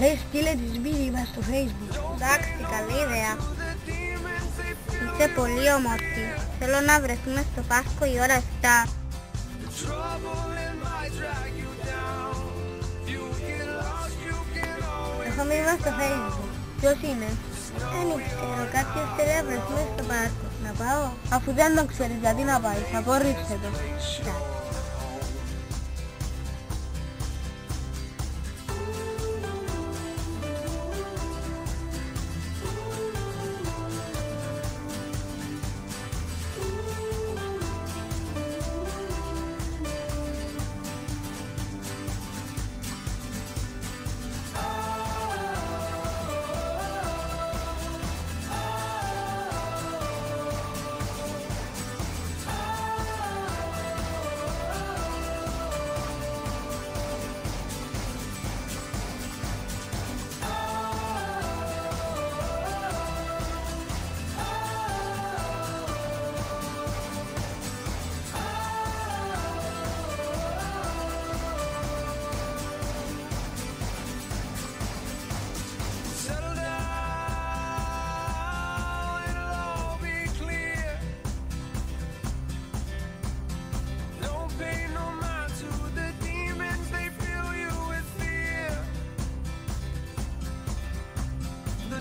Ρε στείλε τις βίντεο μας στο facebook. Εντάξει, καλή ιδέα. The demons they feel Είσαι πολύ όμορφη. Θέλω να βρεθούμε στο Πάσχο η ώρα 7. the trouble in might drag you down. You get lost, you can always Έχω μήνυμα στο facebook. Ποιος είναι; Δεν ξέρω, κάποιος θέλει να βρεθούμε στο Πάσχο. Να πάω; Αφού δεν το ξέρεις γιατί να πάει. Απορρίψτε το. settle